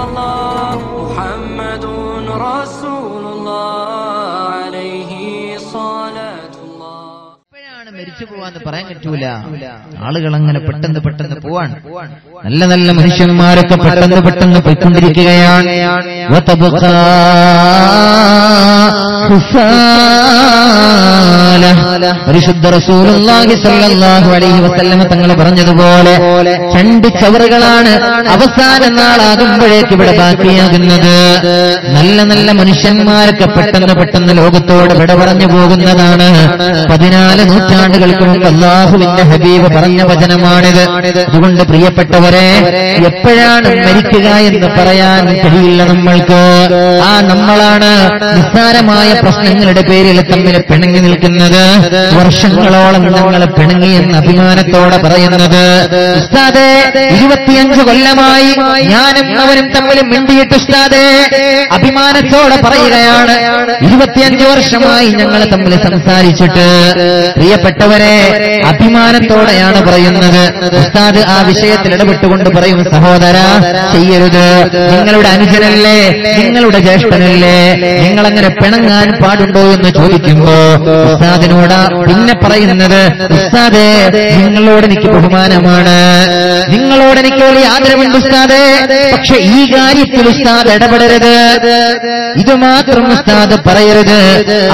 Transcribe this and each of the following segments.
Allah. മരിച്ചു പോവാന്ന് പറയാൻ പറ്റൂല. ആളുകൾ അങ്ങനെ പെട്ടെന്ന് പെട്ടെന്ന് പോവാൻ നല്ല നല്ല മനുഷ്യന്മാരൊക്കെ പെട്ടെന്ന് പെട്ടെന്ന് പോയിക്കൊണ്ടിരിക്കുകയാണ്. പരിശുദ്ധ റസൂലുള്ളാഹി സല്ലല്ലാഹു അലൈഹി വസല്ലമ തങ്ങൾ പറഞ്ഞതുപോലെ രണ്ട് ചവറുകളാണ് അവസാന നാളാകുമ്പോഴേക്ക് ഇവിടെ ബാക്കിയാകുന്നത്. നല്ല നല്ല മനുഷ്യന്മാരൊക്കെ പെട്ടെന്ന് പെട്ടെന്ന് ലോകത്തോട് വിട പറഞ്ഞു പോകുന്നതാണ്. പതിനാല് നൂറ്റാണ്ടുകൾക്ക് മുമ്പ് അള്ളാഹുവിന്റെ ഹബീബ് പറഞ്ഞ വചനമാണിത് അതുകൊണ്ട് പ്രിയപ്പെട്ടവരെ എപ്പോഴാണ് മരിക്കുക എന്ന് പറയാൻ കഴിയില്ല നമ്മൾക്ക്. ആ നമ്മളാണ് നിസ്സാരമായ പ്രശ്നങ്ങളുടെ പേരിൽ തമ്മിൽ പിണങ്ങി നിൽക്കുന്നത്. വർഷങ്ങളോളം ഞങ്ങൾ പിണങ്ങി എന്ന് അഭിമാനത്തോടെ പറയുന്നത്. ഉസ്താദേ ഇരുപത്തിയഞ്ച് കൊല്ലമായി ഞാനും അവരും തമ്മിൽ മിണ്ടിയിട്ട് ഉസ്താദേ അഭിമാനത്തോടെ പറയുകയാണ്. ഇരുപത്തിയഞ്ച് വർഷമായി ഞങ്ങൾ തമ്മിൽ സംസാരിച്ചിട്ട്. പ്രിയപ്പെട്ടവരെ അഭിമാനത്തോടെയാണ് പറയുന്നത്. ഉസ്താദ് ആ വിഷയത്തിൽ ഇടപെട്ടുകൊണ്ട് പറയും സഹോദര ചെയ്യരുത്. നിങ്ങളുടെ അനുജനല്ലേ? നിങ്ങളുടെ ജ്യേഷ്ഠനല്ലേ? നിങ്ങളങ്ങനെ പിണങ്ങാൻ പാടുണ്ടോ എന്ന് ചോദിക്കുമ്പോ ഉസ്താദിനോട് പിന്നെ പറയുന്നത് ഉസ്താദേ നിങ്ങളോട് എനിക്ക് ബഹുമാനമാണ്. നിങ്ങളോട് എനിക്ക് വലിയ ആദരവുണ്ട് ഉസ്താദേ. പക്ഷെ ഈ കാര്യത്തിൽ ഉസ്താദ് ഇടപെടരുത്. ഇത് മാത്രം ഉസ്താദ് പറയരുത്.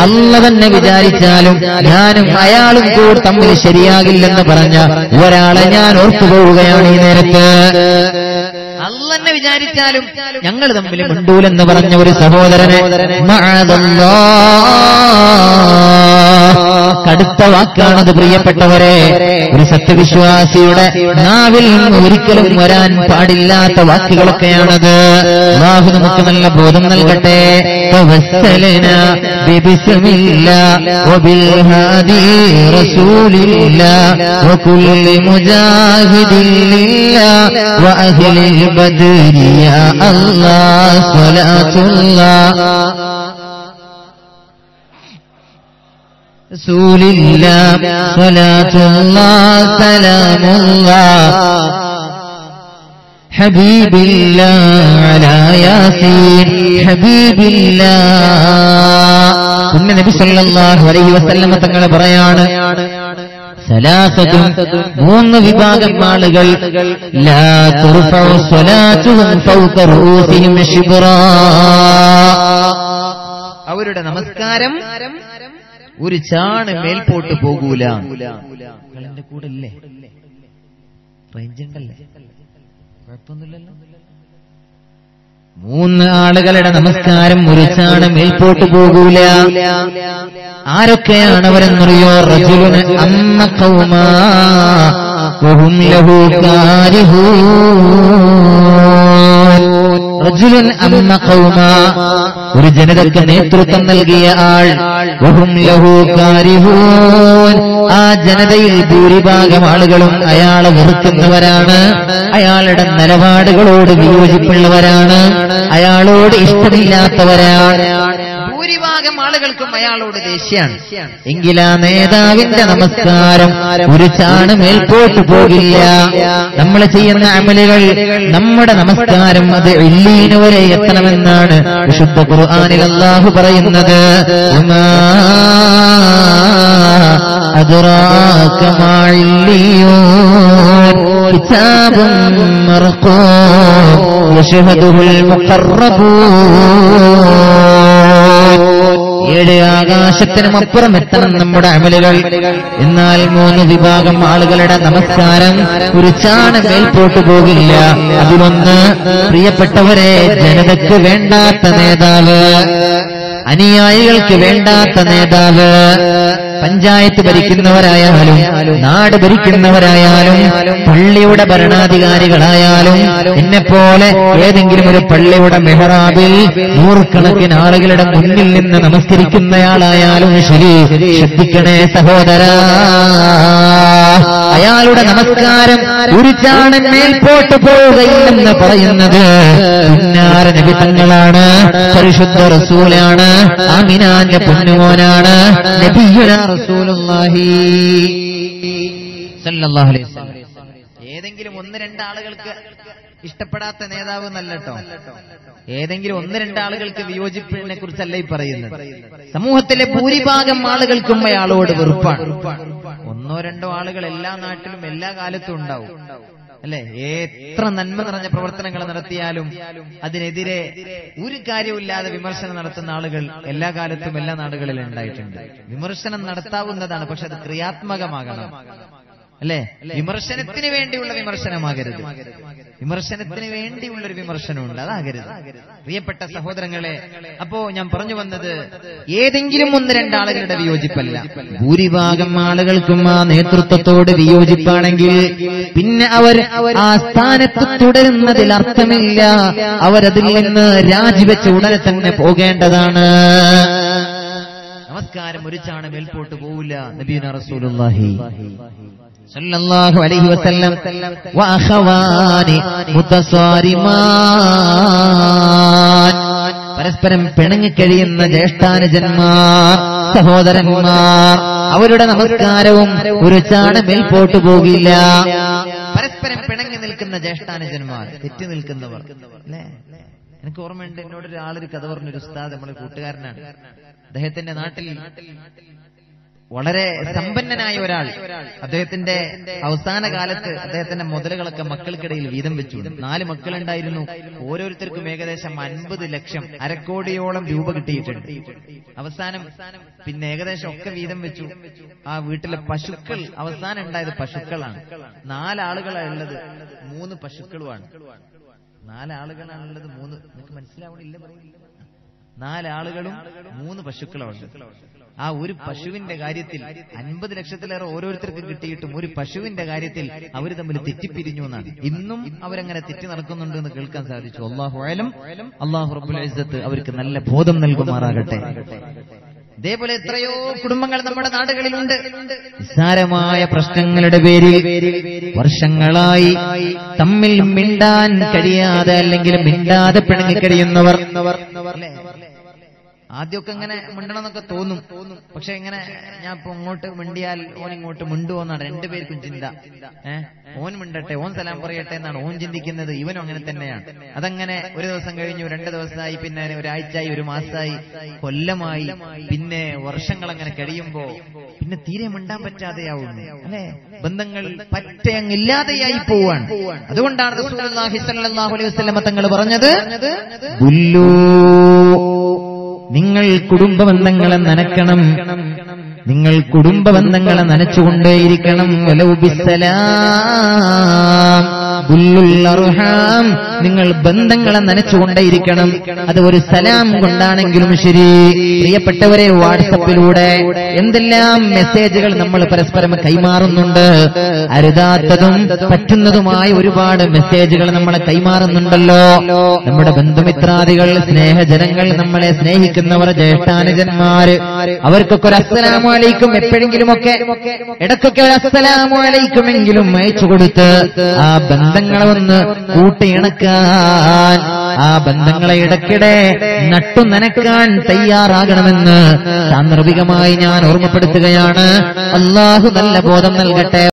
അല്ല തന്നെ വിചാരിച്ചാലും ഞാനും അയാളും തമ്മിൽ ശരിയാകില്ലെന്ന് പറഞ്ഞ ഒരാളെ ഞാൻ ഓർത്തുപോവുകയാണ് ഈ നേരത്ത്. അല്ലെന്നെ വിചാരിച്ചാലും ഞങ്ങൾ തമ്മിൽ മിണ്ടൂലെന്ന് പറഞ്ഞ ഒരു സഹോദരനെ. കടുത്ത വാക്കാണത് പ്രിയപ്പെട്ടവരെ. ഒരു സത്യവിശ്വാസിയുടെ നാവിൽ നിന്ന് ഒരിക്കലും വരാൻ പാടില്ലാത്ത വാക്കുകളൊക്കെയാണത്. അല്ലാഹു നമുക്ക് നല്ല ബോധം നൽകട്ടെ. ില്ല മുജാഹിദിൻ ലില്ലാ വഅഹ്ലിൽ ബദ്രി യാ അല്ലാഹ് സ്വലാത്തുല്ലാ رسول الله صلاة الله سلام الله حبيب الله على ياسين حبيب الله പിന്നെ നബി സല്ലല്ലാഹു അലൈഹി വസല്ലമ തങ്ങൾ പറയാണ് മൂന്ന് വിഭാഗം ആളുകൾ അവരുടെ നമസ്കാരം ഒരു ചാണ് മേൽപോട്ട് പോകൂല. കൂടെ ഉണ്ടല്ലേ? കുഴപ്പമൊന്നുമില്ലല്ലോ. മൂന്ന് ആളുകളുടെ നമസ്കാരം ഒരു ചാണ് മേൽപോട്ട് പോകൂല. ആരൊക്കെയാണ് അവരെന്നറിയോ റജുലുന് അമ്മ കൗമാ. ഒരു ജനതയ്ക്ക് നേതൃത്വം നൽകിയ ആൾ ആ ജനതയിൽ ഭൂരിഭാഗം ആളുകളും അയാളെ വെറുക്കുന്നവരാണ്. അയാളുടെ നിലപാടുകളോട് വിയോജിപ്പുള്ളവരാണ്. അയാളോട് ഇഷ്ടമില്ലാത്തവരാണ്. ഭൂരിഭാഗം ആളുകൾക്കും അയാളോട് ദേഷ്യാണ് എങ്കിൽ ആ നേതാവിന്റെ നമസ്കാരം ഒരു ചാണ് മേൽപോട്ട് പോകില്ല നമ്മൾ ചെയ്യുന്ന അമലുകൾ നമ്മുടെ നമസ്കാരം അത് ഇല്ലീന് വരെ എത്തണമെന്നാണ് വിശുദ്ധ ഖുർആനിൽ അല്ലാഹു പറയുന്നത് ഉമാ أدراك ما عليون كتاب مرقوم يشهده المقربون ഏഴ് ആകാശത്തിനും അപ്പുറം എത്തണം നമ്മുടെ അമലുകൾ. എന്നാൽ മൂന്ന് വിഭാഗം ആളുകളുടെ നമസ്കാരം ഒരു ചാണ മേൽപോട്ട് പോകില്ല. അതിലൊന്ന് പ്രിയപ്പെട്ടവരെ ജനതയ്ക്ക് വേണ്ടാത്ത നേതാവ്. അനുയായികൾക്ക് വേണ്ടാത്ത നേതാവ്. പഞ്ചായത്ത് ഭരിക്കുന്നവരായാലും നാട് ഭരിക്കുന്നവരായാലും പള്ളിയുടെ ഭരണാധികാരികളായാലും എന്നെപ്പോലെ ഏതെങ്കിലും ഒരു പള്ളിയുടെ മെഹറാബിൽ നൂറുകണക്കിന് ആളുകളുടെ മുന്നിൽ നിന്ന് നമസ്കരിക്കുന്നയാളായാലും ശരി ശ്രദ്ധിക്കണേ സഹോദര. അയാളുടെ നമസ്കാരം ഒരു ചാണൻ മേൽപോട്ട് പോവുകയില്ലെന്ന് പറയുന്നത് പിന്നാര നബിതങ്ങളാണ് പരിശുദ്ധ റസൂലാണ് അമിനാന്റെ പൊന്നുമോനാണ് നബിയുന റസൂലുള്ളാഹി സല്ലല്ലാഹു അലൈഹി വസല്ലം. ഏതെങ്കിലും ഒന്ന് രണ്ട് ആളുകൾക്ക് ഇഷ്ടപ്പെടാത്ത നേതാവ് എന്നല്ലട്ടോ ഏതെങ്കിലും ഒന്ന് രണ്ട് ആളുകൾക്ക് വിയോജിപ്പിനെ കുറിച്ചല്ല ഈ പറയുന്നത്? സമൂഹത്തിലെ ഭൂരിഭാഗം ആളുകൾക്കും അയാളോട് വെറുപ്പാണ്. ഒന്നോ രണ്ടോ ആളുകൾ എല്ലാ നാട്ടിലും എല്ലാ കാലത്തും ഉണ്ടാവും. അല്ലെ? എത്ര നന്മ നിറഞ്ഞ പ്രവർത്തനങ്ങൾ നടത്തിയാലും അതിനെതിരെ ഒരു കാര്യമില്ലാതെ വിമർശനം നടത്തുന്ന ആളുകൾ എല്ലാ കാലത്തും എല്ലാ നാടുകളിലും ഉണ്ടായിട്ടുണ്ട്. വിമർശനം നടത്താവുന്നതാണ് പക്ഷെ അത് ക്രിയാത്മകമാകണം. അല്ലെ? വിമർശനത്തിന് വേണ്ടിയുള്ള വിമർശനമാകരുത്. വിമർശനത്തിന് വേണ്ടിയുള്ള ഒരു വിമർശനമുണ്ട്. അതാകരുത്. പ്രിയപ്പെട്ട സഹോദരങ്ങളെ അപ്പോ ഞാൻ പറഞ്ഞു വന്നത് ഏതെങ്കിലും ഒന്ന് രണ്ടാളുകളുടെ വിയോജിപ്പല്ല. ഭൂരിഭാഗം ആളുകൾക്കും ആ നേതൃത്വത്തോട് വിയോജിപ്പാണെങ്കിൽ പിന്നെ അവർ ആ സ്ഥാനത്ത് തുടരുന്നതിൽ അർത്ഥമില്ല. അവരതിൽ നിന്ന് രാജിവെച്ച് ഉടനെ തന്നെ പോകേണ്ടതാണ്. നമസ്കാരം. ഒരു ചാണ മേൽപോട്ട് പോവില്ല. നബീന റസൂലുള്ളാഹി. സല്ലല്ലാഹു അലൈഹി വസല്ലം പരസ്പരം പിണങ്ങിക്കഴിയുന്ന ജ്യേഷ്ഠാനുജന്മാർ സഹോദരന്മാർ അവരുടെ നമസ്കാരവും ഒരു ചാണ മേൽപോട്ട് പോകില്ല. പരസ്പരം പിണങ്ങി നിൽക്കുന്ന ജ്യേഷ്ഠാനുജന്മാർ തെറ്റി നിൽക്കുന്നവർ എനിക്ക് ഓർമ്മയുണ്ട് എന്നോട് ഒരാളൊരു കഥ പറഞ്ഞൊരു ഉസ്താദ് നമ്മുടെ കൂട്ടുകാരനാണ്. അദ്ദേഹത്തിന്റെ നാട്ടിൽ വളരെ സമ്പന്നനായ ഒരാൾ. അദ്ദേഹത്തിന്റെ അവസാന കാലത്ത് അദ്ദേഹത്തിന്റെ മുതലുകളൊക്കെ മക്കൾക്കിടയിൽ വീതം വെച്ചു. നാല് മക്കളുണ്ടായിരുന്നു. ഓരോരുത്തർക്കും ഏകദേശം അൻപത് ലക്ഷം അരക്കോടിയോളം രൂപ കിട്ടിയിട്ടുണ്ട്. അവസാനം പിന്നെ ഏകദേശം ഒക്കെ വീതം വെച്ചു. ആ വീട്ടിലെ പശുക്കൾ അവസാനം ഉണ്ടായത് പശുക്കളാണ്. നാലാളുകളാണ് ഉള്ളത്. മൂന്ന് പശുക്കളുമാണ്. നാലാളുകളാണുള്ളത് മൂന്ന്. നിങ്ങൾക്ക് മനസ്സിലാവണില്ല പറയുന്നില്ല നാലാളുകളും മൂന്ന് പശുക്കളുണ്ട് ആ ഒരു പശുവിന്റെ കാര്യത്തിൽ അൻപത് ലക്ഷത്തിലേറെ ഓരോരുത്തർക്ക് കിട്ടിയിട്ടും ഒരു പശുവിന്റെ കാര്യത്തിൽ അവർ തമ്മിൽ തെറ്റിപ്പിരിഞ്ഞു എന്നാണ്. ഇന്നും അവരങ്ങനെ തെറ്റി നടക്കുന്നുണ്ട് എന്ന് കേൾക്കാൻ സാധിച്ചു. അള്ളാഹു ആയാലും അള്ളാഹു റബ്ബുൽ ഇസ്സത്ത് അവർക്ക് നല്ല ബോധം നൽകുമാറാകട്ടെ. ഇതേപോലെ എത്രയോ കുടുംബങ്ങൾ നമ്മുടെ നാടുകളിലുണ്ട്. നിസ്സാരമായ പ്രശ്നങ്ങളുടെ പേരിൽ വർഷങ്ങളായി തമ്മിൽ മിണ്ടാൻ കഴിയാതെ അല്ലെങ്കിൽ മിണ്ടാതെ പിണങ്ങിക്കഴിയുന്നവർ അല്ലേ? ആദ്യമൊക്കെ ഇങ്ങനെ മിണ്ടണമെന്നൊക്കെ തോന്നും. പക്ഷെ ഇങ്ങനെ ഞാൻ ഇപ്പൊ ഇങ്ങോട്ട് മിണ്ടിയാൽ ഓൻ ഇങ്ങോട്ട് മിണ്ടുമോ എന്നാണ് രണ്ടുപേർക്കും ചിന്ത. ഏഹ് ഓൻ മിണ്ടട്ടെ ഓൻ സലാം പറയട്ടെ എന്നാണ് ഓൻ ചിന്തിക്കുന്നത്. ഇവനും അങ്ങനെ തന്നെയാണ്. അതങ്ങനെ ഒരു ദിവസം കഴിഞ്ഞു രണ്ട് ദിവസമായി പിന്നെ ഒരാഴ്ചയായി ഒരു മാസമായി കൊല്ലമായി പിന്നെ വർഷങ്ങൾ അങ്ങനെ കഴിയുമ്പോ പിന്നെ തീരെ മിണ്ടാൻ പറ്റാതെയാവുന്നു. അല്ലെ? ബന്ധങ്ങൾ പറ്റയങ്ങില്ലാതെയായി പോവാണ്. അതുകൊണ്ടാണ് തങ്ങൾ പറഞ്ഞത് "ബുല്ലൂ നിങ്ങൾ കുടുംബ ബന്ധങ്ങളെ നനക്കണം നിങ്ങൾ കുടുംബ ബന്ധങ്ങളെ നനച്ചുകൊണ്ടേയിരിക്കണം വലൗ ബിസ്സലാം. ബുല്ലുൽ അർഹാം. നിങ്ങൾ ബന്ധങ്ങളെ നനച്ചുകൊണ്ടേയിരിക്കണം. അത് ഒരു സലാം കൊണ്ടാണെങ്കിലും ശരി. പ്രിയപ്പെട്ടവരെ വാട്സപ്പിലൂടെ എന്തെല്ലാം മെസ്സേജുകൾ നമ്മൾ പരസ്പരം കൈമാറുന്നുണ്ട്. അരുതാത്തതും പറ്റുന്നതുമായ ഒരുപാട് മെസ്സേജുകൾ നമ്മളെ കൈമാറുന്നുണ്ടല്ലോ. നമ്മുടെ ബന്ധുമിത്രാദികൾ സ്നേഹജനങ്ങൾ നമ്മളെ സ്നേഹിക്കുന്നവർ ജ്യേഷ്ഠാനുജന്മാര് അവർക്കൊക്കെ ഒരു അസ്സലാമലൈക്കും എപ്പോഴെങ്കിലുമൊക്കെ ഇടക്കൊക്കെ ഒരു അസ്സലാമലൈക്കുമെങ്കിലും അയച്ചു കൊടുത്ത് ആ ബന്ധങ്ങളെ ഒന്ന് കൂട്ടിയിണക്കാൻ ആ ബന്ധങ്ങളെ ഇടയ്ക്കിടെ നട്ടു നനക്കാൻ തയ്യാറാകണമെന്ന് സാന്ദർഭികമായി ഞാൻ ഓർമ്മപ്പെടുത്തുകയാണ്. അള്ളാഹു നല്ല ബോധം നൽകട്ടെ.